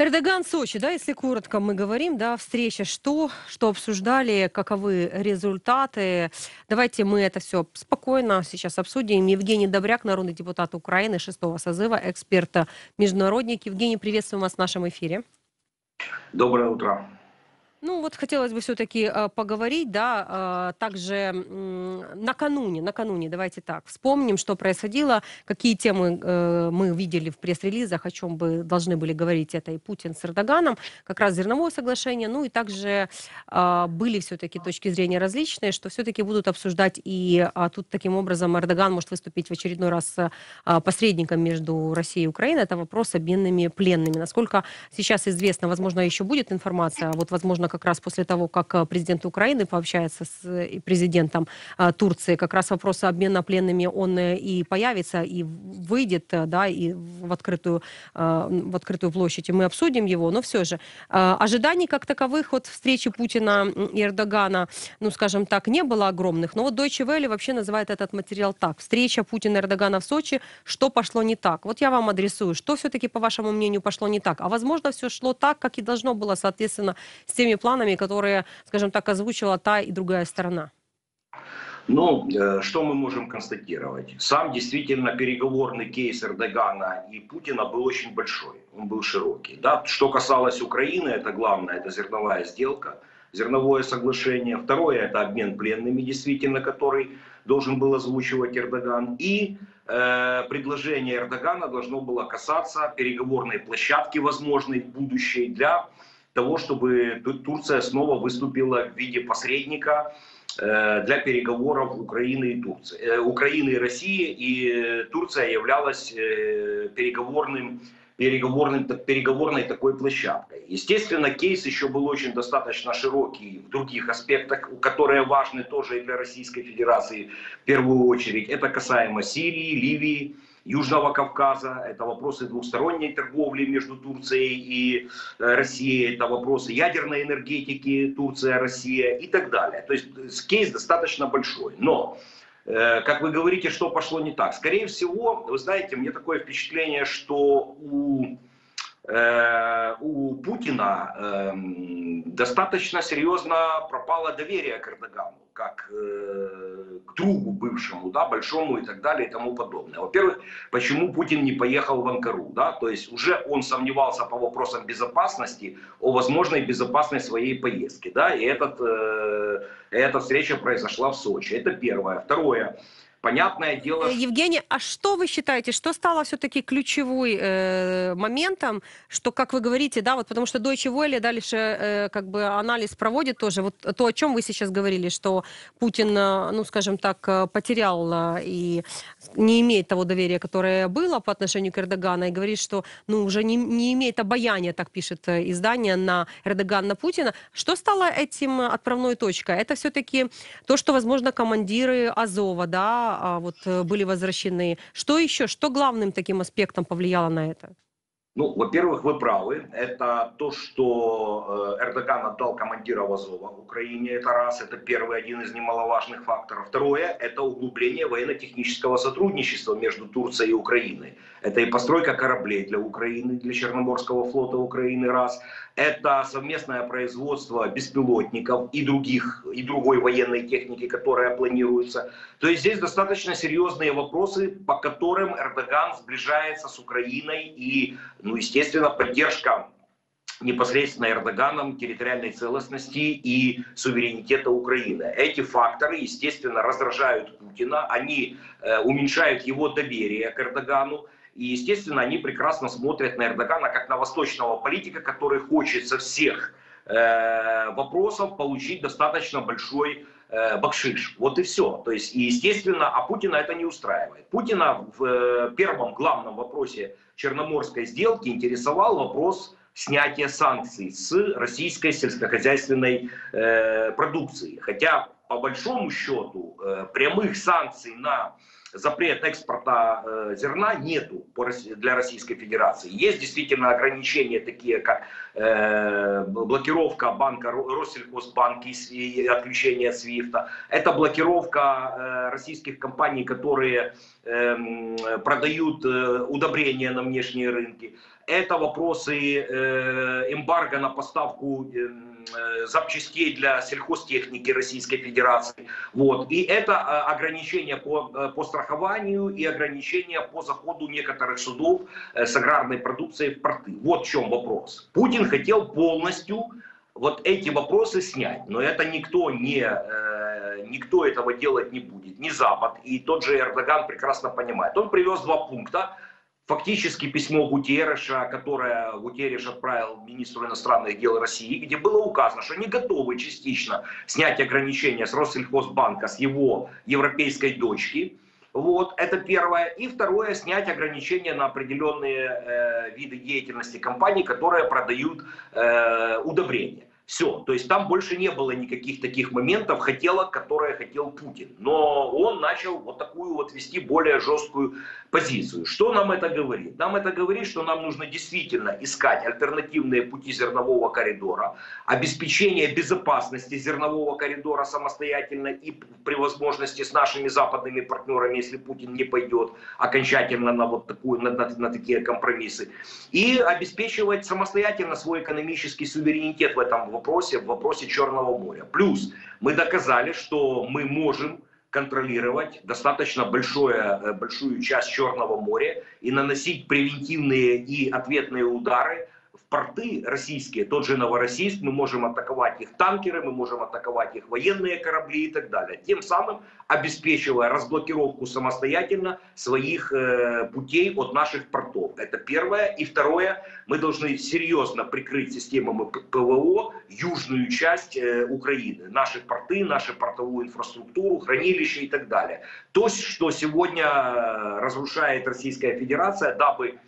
Эрдоган, Сочи, да, если коротко мы говорим, да, встреча, что, что обсуждали, каковы результаты. Давайте мы это все спокойно сейчас обсудим. Евгений Добряк, народный депутат Украины, шестого созыва, эксперт, международник. Евгений, приветствуем вас в нашем эфире. Доброе утро. Ну вот хотелось бы все-таки э, поговорить, да, э, также накануне, накануне, давайте так, вспомним, что происходило, какие темы э, мы видели в пресс-релизах, о чем бы должны были говорить это и Путин с Эрдоганом, как раз зерновое соглашение, ну и также были все-таки точки зрения различные, что все-таки будут обсуждать и а тут таким образом Эрдоган может выступить в очередной раз посредником между Россией и Украиной, это вопрос обменными пленными. Насколько сейчас известно, возможно, еще будет информация, вот, возможно, как раз после того, как э, президент Украины пообщается с э, президентом э, Турции, как раз вопрос обмена пленными, он и появится, и выйдет, да, и в открытую, в открытую площадь, и мы обсудим его, но все же ожиданий как таковых от встречи Путина и Эрдогана, ну, скажем так, не было огромных, но вот Deutsche Welle вообще называет этот материал так, встреча Путина и Эрдогана в Сочи, что пошло не так? Вот я вам адресую, что все-таки, по вашему мнению, пошло не так? А возможно, все шло так, как и должно было, соответственно, с теми планами, которые, скажем так, озвучила та и другая сторона? Ну, э, что мы можем констатировать? Сам действительно переговорный кейс Эрдогана и Путина был очень большой, он был широкий. Да? Что касалось Украины, это главное, это зерновая сделка, зерновое соглашение. Второе, это обмен пленными, действительно, который должен был озвучивать Эрдоган. И э, предложение Эрдогана должно было касаться переговорной площадки возможной будущей для того, чтобы Турция снова выступила в виде посредника э, для переговоров Украины и Турции. Э, Украины и России, и Турция являлась э, переговорным переговорным, переговорной такой площадкой. Естественно, кейс еще был очень достаточно широкий в других аспектах, которые важны тоже и для Российской Федерации в первую очередь. Это касаемо Сирии, Ливии, Южного Кавказа, это вопросы двусторонней торговли между Турцией и э, Россией, это вопросы ядерной энергетики Турция, Россия и так далее. То есть кейс достаточно большой. Но э, как вы говорите, что пошло не так? Скорее всего, вы знаете, мне такое впечатление, что у, э, у Путина э, достаточно серьезно пропало доверие к Эрдогану как э, к другу бывшему, да, большому и так далее и тому подобное. Во-первых, почему Путин не поехал в Анкару, да, то есть уже он сомневался по вопросам безопасности о возможной безопасной своей поездки, да, и этот, э, эта встреча произошла в Сочи. Это первое. Второе. Понятное дело... Э, Евгений, а что вы считаете, что стало все-таки ключевой э, моментом, что, как вы говорите, да, вот потому что Deutsche Welle дальше э, как бы анализ проводит тоже, вот то, о чем вы сейчас говорили, что Путин, э, ну, скажем так, э, потерял и не имеет того доверия, которое было по отношению к Эрдогану, и говорит, что, ну, уже не, не имеет обаяния, так пишет издание, на Эрдоган, на Путина. Что стало этим отправной точкой? Это все-таки то, что, возможно, командиры Азова, да, а, вот э, были возвращены. Что еще, что главным таким аспектом повлияло на это? Ну, во-первых, вы правы. Это то, что э, Эрдоган отдал командира Азова Украине, это раз, это первый, один из немаловажных факторов. Второе, это углубление военно-технического сотрудничества между Турцией и Украиной. Это и постройка кораблей для Украины, для Черноморского флота Украины, раз. Это совместное производство беспилотников и других, и другой военной техники, которая планируется. То есть здесь достаточно серьезные вопросы, по которым Эрдоган сближается с Украиной и, ну, естественно, поддержка непосредственно Эрдоганом территориальной целостности и суверенитета Украины. Эти факторы, естественно, раздражают Путина, они э, уменьшают его доверие к Эрдогану, и, естественно, они прекрасно смотрят на Эрдогана как на восточного политика, который хочет со всех э, вопросов получить достаточно большой э, бакшиш. Вот и все. То есть, и, естественно, а Путина это не устраивает. Путина в э, первом главном вопросе Черноморской сделки интересовал вопрос снятия санкций с российской сельскохозяйственной э, продукции. Хотя, по большому счету, э, прямых санкций на запрет экспорта э, зерна нету для Российской Федерации. Есть действительно ограничения такие, как э, блокировка банка Россельхозбанка и отключение Свифта. Это блокировка российских компаний, которые эм, продают удобрения на внешние рынки. это вопросы эмбарго на поставку э, запчастей для сельхозтехники Российской Федерации. Вот. И это ограничения по, по страхованию и ограничения по заходу некоторых судов с аграрной продукцией в порты. Вот в чем вопрос. Путин хотел полностью вот эти вопросы снять, но это никто не никто этого делать не будет, ни Запад, и тот же Эрдоган прекрасно понимает. Он привез два пункта, фактически письмо Гутерреша, которое Гутерреш отправил министру иностранных дел России, где было указано, что они готовы частично снять ограничения с Россельхозбанка, с его европейской дочки. Вот, это первое. И второе, снять ограничения на определенные э, виды деятельности компаний, которые продают э, удобрения. Все, то есть там больше не было никаких таких моментов, хотела, которые хотел Путин. Но он начал вот такую вот вести более жесткую позицию. Что нам это говорит? Нам это говорит, что нам нужно действительно искать альтернативные пути зернового коридора, обеспечение безопасности зернового коридора самостоятельно и при возможности с нашими западными партнерами, если Путин не пойдет окончательно на вот такую, на, на, на такие компромиссы. И обеспечивать самостоятельно свой экономический суверенитет в этом вопросе, в вопросе Черного моря. Плюс мы доказали, что мы можем контролировать достаточно большое, э, большую часть Черного моря и наносить превентивные и ответные удары порты российские, тот же Новороссийск, мы можем атаковать их танкеры, мы можем атаковать их военные корабли и так далее. Тем самым обеспечивая разблокировку самостоятельно своих э, путей от наших портов. Это первое. И второе, мы должны серьезно прикрыть системами ПВО южную часть э, Украины. Наши порты, нашу портовую инфраструктуру, хранилища и так далее. То, что сегодня э, разрушает Российская Федерация, дабы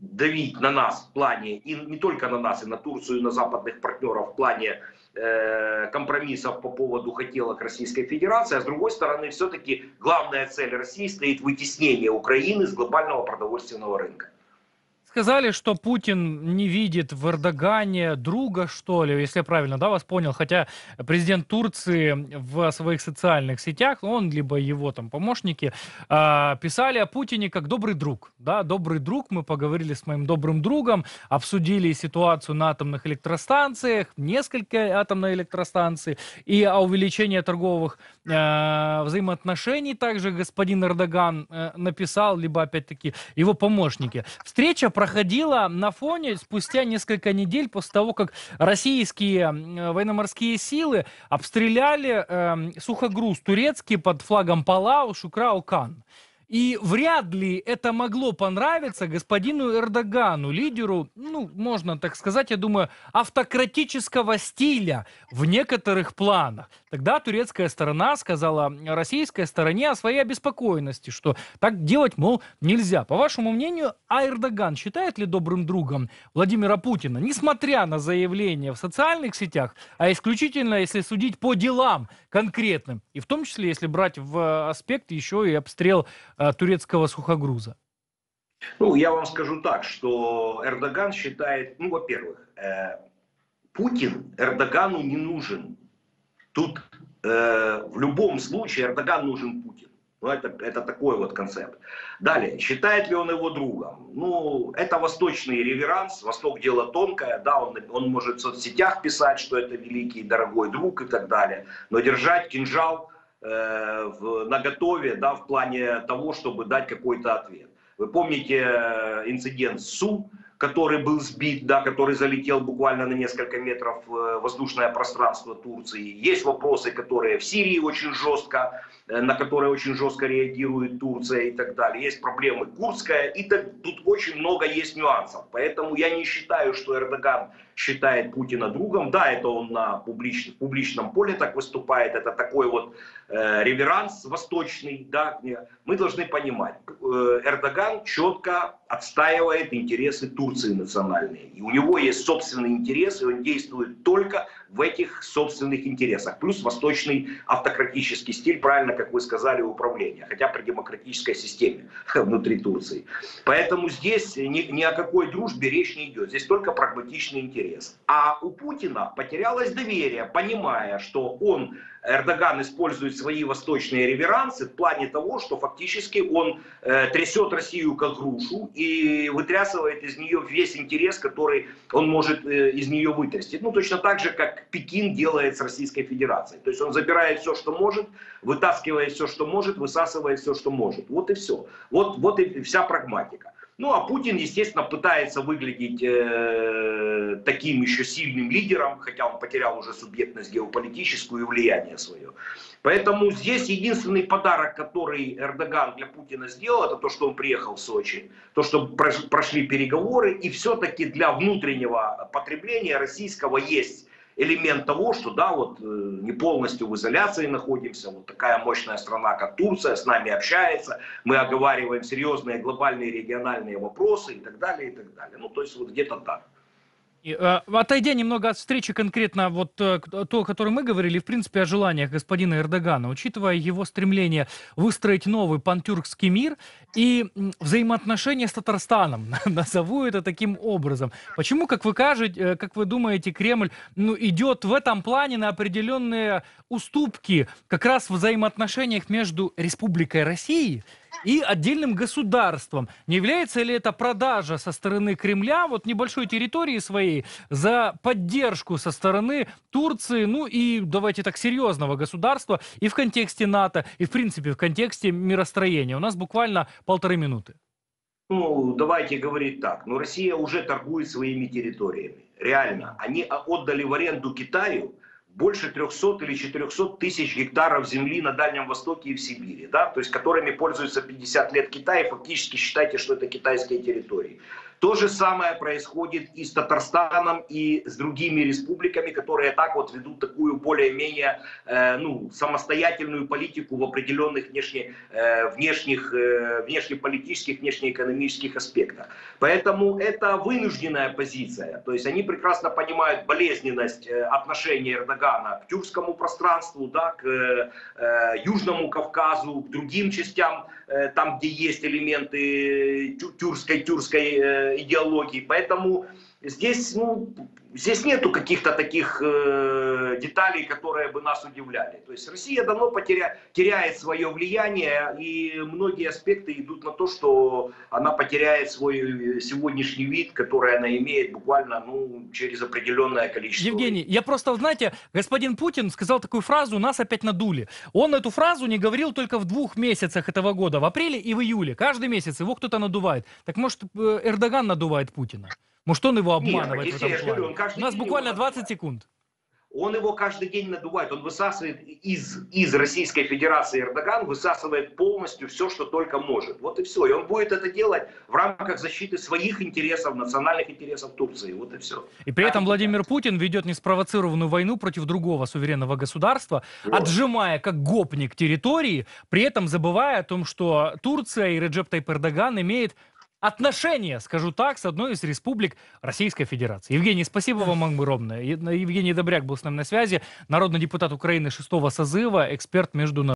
давить на нас в плане, и не только на нас, и на Турцию, и на западных партнеров в плане э, компромиссов по поводу хотелок Российской Федерации, а с другой стороны, все-таки главная цель России стоит вытеснение Украины с глобального продовольственного рынка. Сказали, что Путин не видит в Эрдогане друга, что ли, если я правильно да, вас понял. Хотя президент Турции в своих социальных сетях, он либо его там помощники, э, писали о Путине как добрый друг. Да, добрый друг, мы поговорили с моим добрым другом, обсудили ситуацию на атомных электростанциях, несколько атомных электростанций, и о увеличении торговых э, взаимоотношений также господин Эрдоган э, написал, либо опять-таки его помощники. Встреча проходила на фоне спустя несколько недель после того, как российские военно-морские силы обстреляли э, сухогруз турецкий под флагом Палау Шукрау-Кан. И вряд ли это могло понравиться господину Эрдогану, лидеру, ну, можно так сказать, я думаю, автократического стиля в некоторых планах. Тогда турецкая сторона сказала российской стороне о своей обеспокоенности, что так делать, мол, нельзя. По вашему мнению, а Эрдоган считает ли добрым другом Владимира Путина, несмотря на заявления в социальных сетях, а исключительно если судить по делам конкретным, и в том числе, если брать в аспект еще и обстрел э, турецкого сухогруза? Ну, я вам скажу так, что Эрдоган считает, ну, во-первых, э, Путин Эрдогану не нужен. Тут э, в любом случае Эрдоган нужен Путин. Ну, это, это такой вот концепт. Далее, считает ли он его другом? Ну, это восточный реверанс, Восток дело тонкое, да, он, он может в соцсетях писать, что это великий, дорогой друг и так далее, но держать кинжал э, в, на готове, да, в плане того, чтобы дать какой-то ответ. Вы помните э, инцидент с Су, который был сбит, да, который залетел буквально на несколько метров в воздушное пространство Турции. Есть вопросы, которые в Сирии очень жестко, э, на которые очень жестко реагирует Турция и так далее. Есть проблемы Курская, и так, тут очень много есть нюансов. Поэтому я не считаю, что Эрдоган считает Путина другом. Да, это он на публичном, публичном поле так выступает, это такой вот э, реверанс восточный. Да, мы должны понимать, э, Эрдоган четко отстаивает интересы Турции национальные. И у него есть собственные интересы, он действует только в этих собственных интересах. Плюс восточный автократический стиль, правильно, как вы сказали, управления. Хотя при демократической системе внутри Турции. Поэтому здесь ни, ни о какой дружбе речь не идет. Здесь только прагматичный интерес. А у Путина потерялось доверие, понимая, что он Эрдоган использует свои восточные реверансы в плане того, что фактически он э, трясет Россию как грушу и вытрясывает из нее весь интерес, который он может э, из нее вытрясти. Ну, точно так же, как Пекин делает с Российской Федерацией. То есть он забирает все, что может, вытаскивает все, что может, высасывает все, что может. Вот и все. Вот, вот и вся прагматика. Ну, а Путин, естественно, пытается выглядеть э, таким еще сильным лидером, хотя он потерял уже субъектность геополитическую и влияние свое. Поэтому здесь единственный подарок, который Эрдоган для Путина сделал, это то, что он приехал в Сочи, то, что прош- прошли переговоры, и все-таки для внутреннего потребления российского есть элемент того, что да, вот э, не полностью в изоляции находимся, вот такая мощная страна, как Турция, с нами общается, мы оговариваем серьезные глобальные региональные вопросы и так далее, и так далее. Ну, то есть вот где-то так. Э, отойдя немного от встречи конкретно вот э, то, о которой мы говорили, в принципе, о желаниях господина Эрдогана, учитывая его стремление выстроить новый пантюркский мир и взаимоотношения с Татарстаном, назову это таким образом. Почему, как вы кажете, э, как вы думаете, Кремль ну, идет в этом плане на определенные уступки как раз в взаимоотношениях между Республикой России и отдельным государством. Не является ли это продажа со стороны Кремля вот небольшой территории своей за поддержку со стороны Турции, ну и давайте так серьезного государства и в контексте НАТО, и в принципе в контексте миростроения? У нас буквально полторы минуты. Ну, давайте говорить так. Ну, Россия уже торгует своими территориями. Реально. Они отдали в аренду Китаю больше 300 или 400 тысяч гектаров земли на Дальнем Востоке и в Сибири, да, то есть которыми пользуется 50 лет Китай, фактически считайте, что это китайские территории. То же самое происходит и с Татарстаном, и с другими республиками, которые так вот ведут такую более-менее э, ну, самостоятельную политику в определенных внешне, э, внешних, э, внешнеполитических, внешнеэкономических аспектах. Поэтому это вынужденная позиция. То есть они прекрасно понимают болезненность э, отношения Эрдогана к тюркскому пространству, да, к э, э, Южному Кавказу, к другим частям, э, там, где есть элементы тю- тюркской, тюркской э, идеологии. Поэтому здесь, ну, здесь нету каких-то таких э, деталей, которые бы нас удивляли. То есть Россия давно потеря, теряет свое влияние, и многие аспекты идут на то, что она потеряет свой сегодняшний вид, который она имеет буквально ну, через определенное количество Евгений, я просто, знаете, господин Путин сказал такую фразу, нас опять надули. Он эту фразу не говорил только в двух месяцах этого года, в апреле и в июле. Каждый месяц его кто-то надувает. Так может, э, Эрдоган надувает Путина? Может, он его Нет, обманывает так в этом говорю, плане? У нас буквально его 20 надувает. секунд. Он его каждый день надувает, он высасывает из, из Российской Федерации Эрдоган, высасывает полностью все, что только может. Вот и все. И он будет это делать в рамках защиты своих интересов, национальных интересов Турции. Вот и все. И при этом Владимир Путин ведет неспровоцированную войну против другого суверенного государства, Вот. отжимая как гопник территории, при этом забывая о том, что Турция и Реджеп Тайп Эрдоган имеет отношения, скажу так, с одной из республик Российской Федерации. Евгений, спасибо вам огромное. Евгений Добряк был с нами на связи, народный депутат Украины шестого созыва, эксперт международный.